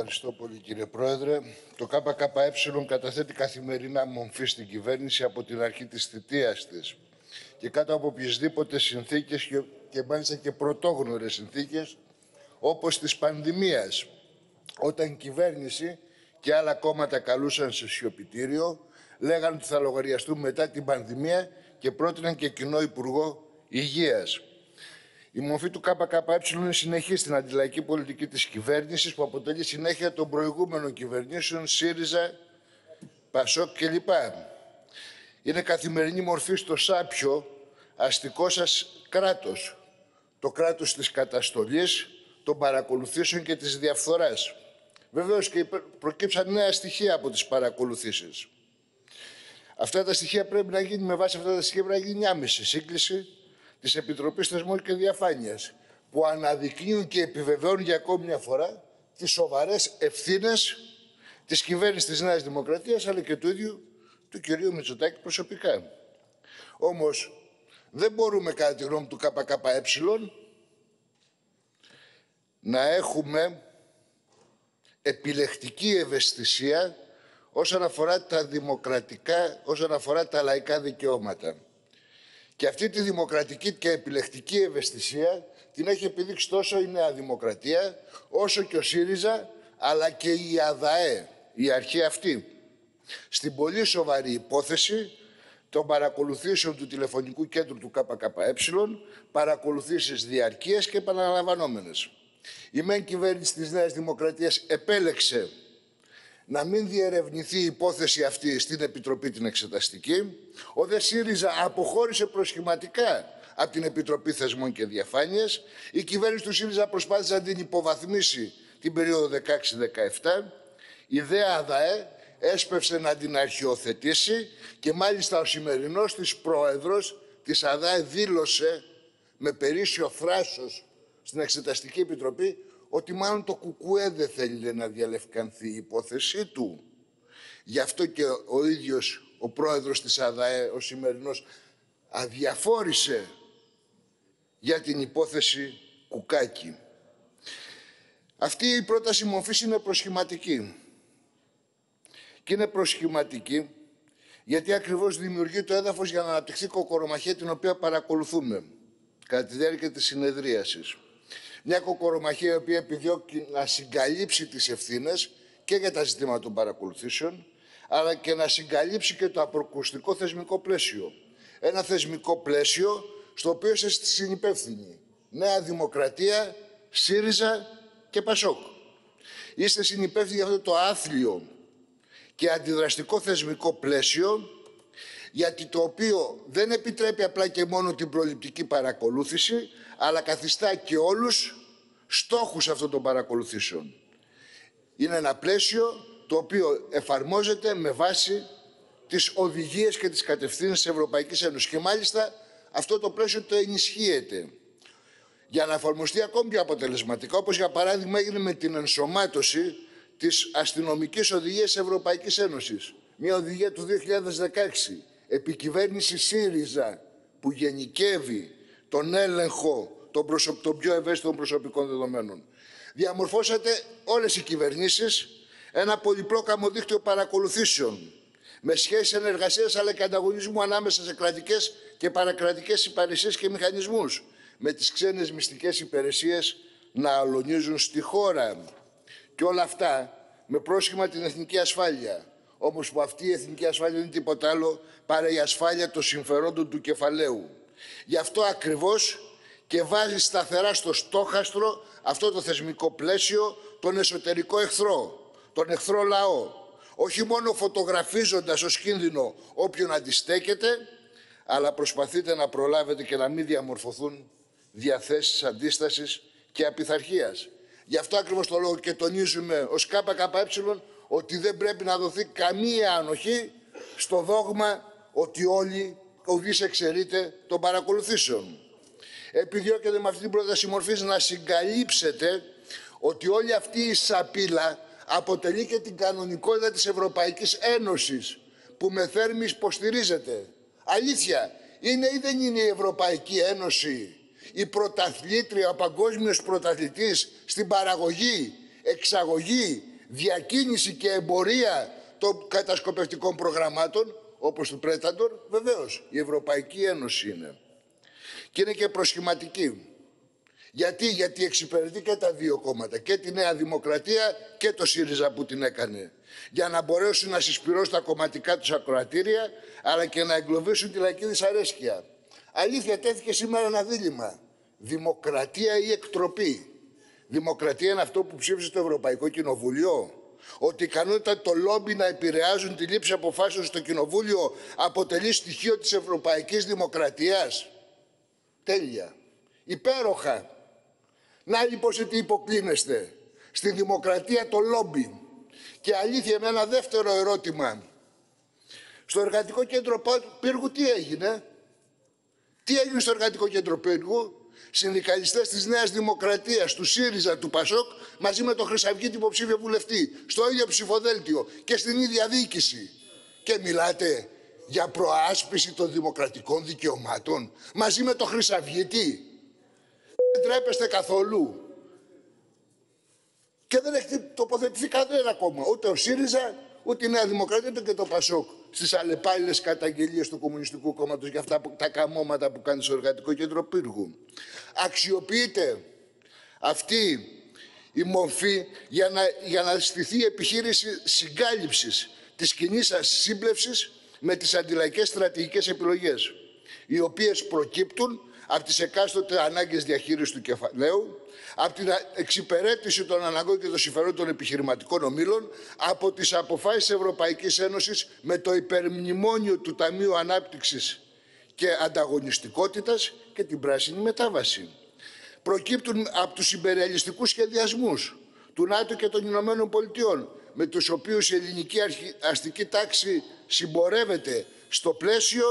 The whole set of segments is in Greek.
Ευχαριστώ πολύ κύριε Πρόεδρε. Το ΚΚΕ καταθέτει καθημερινά μομφή στην κυβέρνηση από την αρχή της θητείας της και κάτω από οποιασδήποτε συνθήκες και, και μάλιστα και πρωτόγνωρες συνθήκες όπως της πανδημίας όταν η κυβέρνηση και άλλα κόμματα καλούσαν σε σιωπητήριο λέγανε ότι θα λογαριαστούν μετά την πανδημία και πρότειναν και κοινό Υπουργό Υγείας. Η μορφή του ΚΚΕ είναι συνεχή στην αντιλαϊκή πολιτική της κυβέρνησης που αποτελεί συνέχεια των προηγούμενων κυβερνήσεων ΣΥΡΙΖΑ, ΠΑΣΟΚ κλπ. Είναι καθημερινή μορφή στο σάπιο αστικό σας κράτος. Το κράτος της καταστολής, των παρακολουθήσεων και της διαφθοράς. Βεβαίως και προκύψαν νέα στοιχεία από τις παρακολουθήσεις. Αυτά τα στοιχεία πρέπει να γίνει με βάση αυτά τα στοιχεία πρέπει να γίνει άμεση σύγκληση της Επιτροπής Θεσμών και Διαφάνειας που αναδεικνύουν και επιβεβαιώνουν για ακόμη μια φορά τις σοβαρές ευθύνες της κυβέρνησης της Νέας Δημοκρατίας αλλά και του ίδιου του κυρίου Μητσοτάκη προσωπικά. Όμως δεν μπορούμε κατά τη γνώμη του ΚΚΕ να έχουμε επιλεκτική ευαισθησία όσον αφορά τα δημοκρατικά, όσον αφορά τα λαϊκά δικαιώματα. Και αυτή τη δημοκρατική και επιλεκτική ευαισθησία την έχει επιδείξει τόσο η Νέα Δημοκρατία, όσο και ο ΣΥΡΙΖΑ, αλλά και η ΑΔΑΕ, η αρχή αυτή. Στην πολύ σοβαρή υπόθεση των παρακολουθήσεων του τηλεφωνικού κέντρου του ΚΚΕ, παρακολουθήσεις διαρκείας και επαναλαμβανόμενες. Η μεν κυβέρνηση της Νέας Δημοκρατίας επέλεξε να μην διερευνηθεί η υπόθεση αυτή στην Επιτροπή την Εξεταστική. Ο ΔΕ ΣΥΡΙΖΑ αποχώρησε προσχηματικά από την Επιτροπή Θεσμών και Διαφάνειας. Η κυβέρνηση του ΣΥΡΙΖΑ προσπάθησε να την υποβαθμίσει την περίοδο 16-17. Η ΔΕ ΑΔΑΕ έσπευσε να την αρχιοθετήσει και μάλιστα ο σημερινός της πρόεδρος της ΑΔΑΕ δήλωσε με περίσσιο θράσος στην Εξεταστική Επιτροπή ότι μάλλον το Κουκουέ δεν θέλει να διαλευκανθεί η υπόθεσή του. Γι' αυτό και ο ίδιος ο πρόεδρος της ΑΔΑΕ, ο σημερινός, αδιαφόρησε για την υπόθεση Κουκάκη. Αυτή η πρόταση μορφής είναι προσχηματική. Και είναι προσχηματική γιατί ακριβώς δημιουργεί το έδαφος για να αναπτυχθεί κοκορομαχία την οποία παρακολουθούμε κατά τη διάρκεια της συνεδρίασης. Μια κοκορομαχία η οποία επιδιώκει να συγκαλύψει τις ευθύνες και για τα ζητήματα των παρακολουθήσεων, αλλά και να συγκαλύψει και το απροκουστικό θεσμικό πλαίσιο. Ένα θεσμικό πλαίσιο στο οποίο είστε συνυπεύθυνοι. Νέα Δημοκρατία, ΣΥΡΙΖΑ και ΠΑΣΟΚ. Είστε συνυπεύθυνοι για αυτό το άθλιο και αντιδραστικό θεσμικό πλαίσιο γιατί το οποίο δεν επιτρέπει απλά και μόνο την προληπτική παρακολούθηση, αλλά καθιστά και όλους στόχους αυτών των παρακολουθήσεων. Είναι ένα πλαίσιο το οποίο εφαρμόζεται με βάση τις οδηγίες και τις κατευθύνσεις της Ευρωπαϊκής Ένωσης. Και μάλιστα αυτό το πλαίσιο το ενισχύεται για να εφαρμοστεί ακόμη πιο αποτελεσματικά, όπως για παράδειγμα έγινε με την ενσωμάτωση της αστυνομικής οδηγίας Ευρωπαϊκής Ένωσης. Μια οδηγία του 2016 επικυβέρνηση ΣΥΡΙΖΑ που γενικεύει τον έλεγχο των, προσωπ... των πιο ευαίσθητων προσωπικών δεδομένων. Διαμορφώσατε όλες οι κυβερνήσεις ένα πολυπλόκαμο δίκτυο παρακολουθήσεων με σχέση ενεργασίας αλλά και ανταγωνισμού ανάμεσα σε κρατικές και παρακρατικές υπηρεσίες και μηχανισμούς με τις ξένες μυστικές υπηρεσίες να αλωνίζουν στη χώρα. Και όλα αυτά με πρόσχημα την εθνική ασφάλεια, όμως που αυτή η εθνική ασφάλεια δεν είναι τίποτα άλλο παρά η ασφάλεια των συμφερόντων του κεφαλαίου. Γι' αυτό ακριβώς και βάζει σταθερά στο στόχαστρο αυτό το θεσμικό πλαίσιο τον εσωτερικό εχθρό, τον εχθρό λαό. Όχι μόνο φωτογραφίζοντας ως κίνδυνο όποιον αντιστέκεται, αλλά προσπαθείτε να προλάβετε και να μην διαμορφωθούν διαθέσεις αντίστασης και απειθαρχίας. Γι' αυτό ακριβώς το λόγο και τονίζουμε ως ΚΚΕ ότι δεν πρέπει να δοθεί καμία ανοχή στο δόγμα ότι όλοι ουδής εξαιρείται των παρακολουθήσεων. Επιδιώκεται με αυτή την πρόταση μορφής να συγκαλύψετε ότι όλη αυτή η σαπίλα αποτελεί και την κανονικότητα της Ευρωπαϊκής Ένωσης που με θέρμη υποστηρίζεται. Αλήθεια, είναι ή δεν είναι η Ευρωπαϊκή Ένωση η πρωταθλήτρια, ο παγκόσμιος πρωταθλητής στην παραγωγή, εξαγωγή διακίνηση και εμπορία των κατασκοπευτικών προγραμμάτων, όπως του Πρέταντορ, βεβαίως η Ευρωπαϊκή Ένωση είναι. Και είναι και προσχηματική. Γιατί, γιατί εξυπηρετεί και τα δύο κόμματα, και τη Νέα Δημοκρατία και το ΣΥΡΙΖΑ που την έκανε. Για να μπορέσουν να συσπηρώσουν τα κομματικά τους ακροατήρια, αλλά και να εγκλωβίσουν τη λαϊκή δυσαρέσκεια. Αλήθεια, τέθηκε σήμερα ένα δίλημα. Δημοκρατία ή εκτροπή; Δημοκρατία είναι αυτό που ψήφισε το Ευρωπαϊκό Κοινοβούλιο. Ότι η ικανότητα το λόμπι να επηρεάζουν τη λήψη αποφάσεων στο Κοινοβούλιο αποτελεί στοιχείο της Ευρωπαϊκής Δημοκρατίας. Τέλεια. Υπέροχα. Να λοιπόν σε τι υποκλίνεστε. Στη δημοκρατία το λόμπι. Και αλήθεια με ένα δεύτερο ερώτημα. Στο Εργατικό Κέντρο Πύργου τι έγινε; Τι έγινε στο Εργατικό Κέντρο Πύργου; Συνδικαλιστές της Νέας Δημοκρατίας, του ΣΥΡΙΖΑ, του ΠΑΣΟΚ, μαζί με τον Χρυσαυγίτη υποψήφιο βουλευτή, στο ίδιο ψηφοδέλτιο και στην ίδια διοίκηση. Και μιλάτε για προάσπιση των δημοκρατικών δικαιωμάτων μαζί με τον Χρυσαυγίτη. Δεν τρέπεστε καθόλου. Και δεν έχει τοποθετηθεί κανένα ακόμα. Ούτε ο ΣΥΡΙΖΑ, ούτε η Νέα Δημοκρατία, ούτε και το ΠΑΣΟΚ. Στι αλλεπάλληλες καταγγελίες του Κομμουνιστικού Κόμματος για αυτά που, τα καμώματα που κάνει στο Εργατικό Κέντρο Πύργου. Αξιοποιείται αυτή η μορφή για να, για να στηθεί η επιχείρηση συγκάλυψης της κοινή σας σύμπλευσης με τις αντιλαϊκές στρατηγικές επιλογές, οι οποίες προκύπτουν από τις εκάστοτε ανάγκες διαχείρισης του κεφαλαίου, από την εξυπηρέτηση των αναγκών και των συμφερόντων των επιχειρηματικών ομήλων, από τις αποφάσεις της Ευρωπαϊκής Ένωσης με το υπερμνημόνιο του Ταμείου Ανάπτυξης και Ανταγωνιστικότητας και την πράσινη μετάβαση. Προκύπτουν από τους υπερεαλιστικούς σχεδιασμούς του ΝΑΤΟ και των Ηνωμένων Πολιτειών, με τους οποίους η ελληνική αστική τάξη συμπορεύεται στο πλαίσιο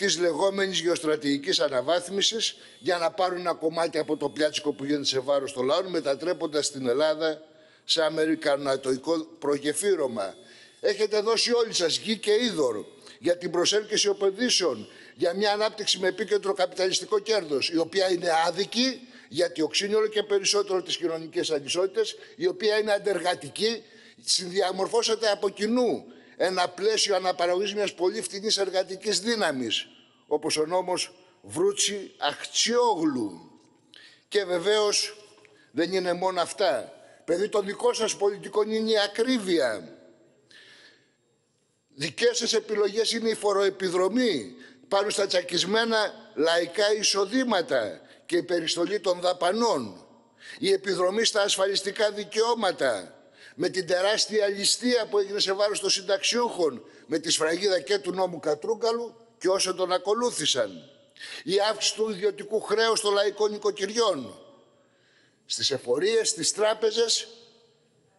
της λεγόμενης γεωστρατηγικής αναβάθμισης για να πάρουν ένα κομμάτι από το πλιάτσικο που γίνεται σε βάρος των λαών μετατρέποντας την Ελλάδα σε αμερικανατοϊκό προγεφύρωμα. Έχετε δώσει όλοι σας γη και είδωρ για την προσέλκυση επενδύσεων, για μια ανάπτυξη με επίκεντρο καπιταλιστικό κέρδος, η οποία είναι άδικη, γιατί οξύνει όλο και περισσότερο τις κοινωνικές ανισότητες, η οποία είναι αντεργατική, συνδιαμορφώσατε από κοινού ένα πλαίσιο αναπαραγωγής μιας πολύ φτηνής εργατικής δύναμης, όπως ο νόμος Βρούτσι Αχτσιόγλου. Και βεβαίως δεν είναι μόνο αυτά. Παιδί των δικών σας πολιτικών είναι η ακρίβεια. Δικές σας επιλογές είναι η φοροεπιδρομή πάνω στα τσακισμένα λαϊκά εισοδήματα και η περιστολή των δαπανών. Η επιδρομή στα ασφαλιστικά δικαιώματα με την τεράστια ληστεία που έγινε σε βάρος των συνταξιούχων, με τη σφραγίδα και του νόμου Κατρούγκαλου και όσων τον ακολούθησαν. Η αύξηση του ιδιωτικού χρέους των λαϊκών νοικοκυριών, στις εφορίες, στις τράπεζες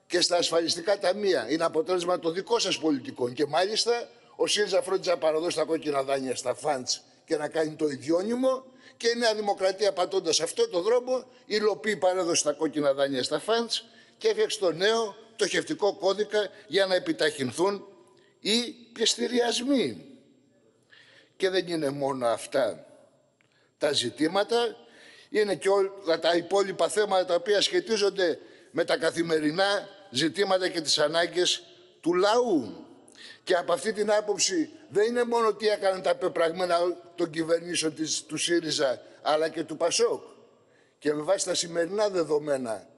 και στα ασφαλιστικά ταμεία. Είναι αποτέλεσμα των δικών σας πολιτικών. Και μάλιστα ο ΣΥΡΙΖΑ φρόντιζε να παραδώσει τα κόκκινα δάνεια στα φαντς και να κάνει το ιδιώνυμο και η Νέα Δημοκρατία πατώντας αυτό το δρόμο υλοποιεί παράδοση τα κόκκινα δάνεια στα φαντς και έφτιαξε το νέο πτωχευτικό κώδικα για να επιταχυνθούν οι πληστηριασμοί. Και δεν είναι μόνο αυτά τα ζητήματα, είναι και όλα τα υπόλοιπα θέματα τα οποία σχετίζονται με τα καθημερινά ζητήματα και τις ανάγκες του λαού. Και από αυτή την άποψη δεν είναι μόνο τι έκαναν τα πεπραγμένα των κυβερνήσεων της, του ΣΥΡΙΖΑ, αλλά και του ΠΑΣΟΚ. Και με βάση τα σημερινά δεδομένα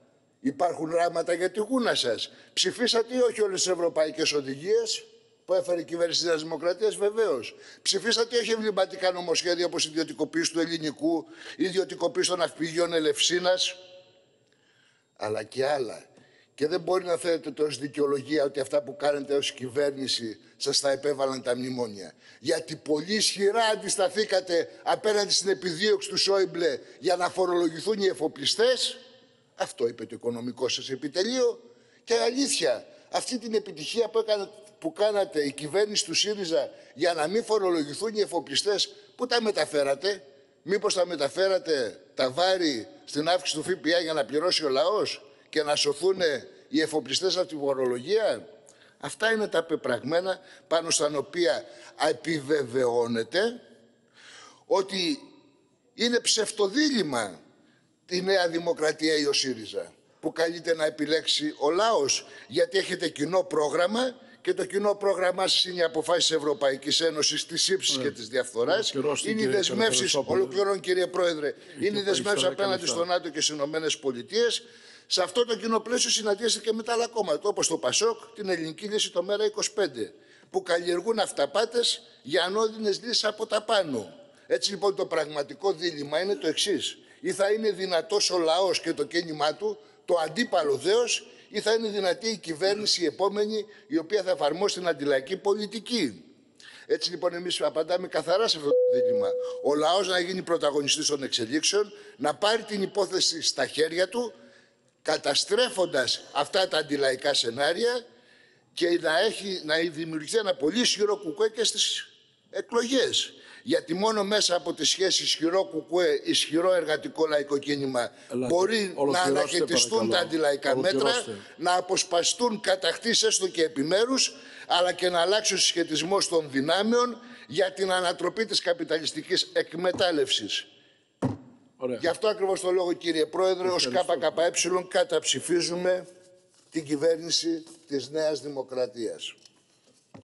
Υπάρχουν γράμματα για τη γούνα σας. Ψηφίσατε ή όχι όλες τις ευρωπαϊκές οδηγίες που έφερε η κυβέρνηση της Δημοκρατίας, βεβαίως. Ψηφίσατε ή όχι εμβληματικά νομοσχέδια όπως ιδιωτικοποίηση του ελληνικού, ιδιωτικοποίηση των αυπηγείων Ελευσίνας, αλλά και άλλα. Και δεν μπορεί να θέλετε το δικαιολογία ότι αυτά που κάνετε ως κυβέρνηση σας τα επέβαλαν τα μνημόνια. Γιατί πολύ ισχυρά αντισταθήκατε απέναντι στην επιδίωξη του Σόιμπλε για να φορολογηθούν οι εφοπλιστές αυτό είπε το οικονομικό σας επιτελείο και αλήθεια αυτή την επιτυχία που, έκανε, που κάνατε η κυβέρνηση του ΣΥΡΙΖΑ για να μην φορολογηθούν οι εφοπλιστές, πού τα μεταφέρατε, μήπως τα μεταφέρατε τα βάρη στην αύξηση του ΦΠΑ για να πληρώσει ο λαός και να σωθούν οι εφοπλιστές από τη φορολογία; Αυτά είναι τα πεπραγμένα πάνω στα οποία επιβεβαιώνεται ότι είναι ψευτοδήλημα τη Νέα Δημοκρατία ή ο ΣΥΡΙΖΑ. που καλείται να επιλέξει ο λαός. Γιατί έχετε κοινό πρόγραμμα και το κοινό πρόγραμμά σας είναι οι αποφάσεις της Ευρωπαϊκής Ένωσης, της ύψης και της διαφθοράς. Είναι οι δεσμεύσεις, ολοκληρώνω κύριε Πρόεδρε, είναι οι δεσμεύσεις απέναντι στο ΝΑΤΟ και στις Ηνωμένες Πολιτείες. Σε αυτό το κοινό πλαίσιο συναντήσετε και με τα άλλα κόμματα, όπως το ΠΑΣΟΚ, την Ελληνική Λύση, το ΜΕΡΑ 25, που καλλιεργούν αυταπάτες για ανώδυνες λύσεις από τα πάνω. Έτσι λοιπόν το πραγματικό δίλημα είναι το εξής. Ή θα είναι δυνατός ο λαός και το κίνημά του, το αντίπαλο δέος, ή θα είναι δυνατή η κυβέρνηση η επόμενη η οποία θα εφαρμόσει την αντιλαϊκή πολιτική. Έτσι λοιπόν εμείς απαντάμε καθαρά σε αυτό το δίλημα. Ο λαός να γίνει πρωταγωνιστής των εξελίξεων, να πάρει την υπόθεση στα χέρια του, καταστρέφοντας αυτά τα αντιλαϊκά σενάρια και να, έχει, να δημιουργηθεί ένα πολύ ισχυρό κουκουέ και στις εκλογές γιατί μόνο μέσα από τη σχέση ισχυρό κουκουέ, ισχυρό εργατικό λαϊκό κίνημα μπορεί να αναχαιτιστούν τα αντιλαϊκά μέτρα, να αποσπαστούν κατακτήσεις έστω και επιμέρους, αλλά και να αλλάξει ο συσχετισμός των δυνάμεων για την ανατροπή της καπιταλιστικής εκμετάλλευσης. Ωραία. Γι' αυτό ακριβώς το λόγο κύριε Πρόεδρε, ως ΚΚΕ καταψηφίζουμε την κυβέρνηση της Νέας Δημοκρατίας.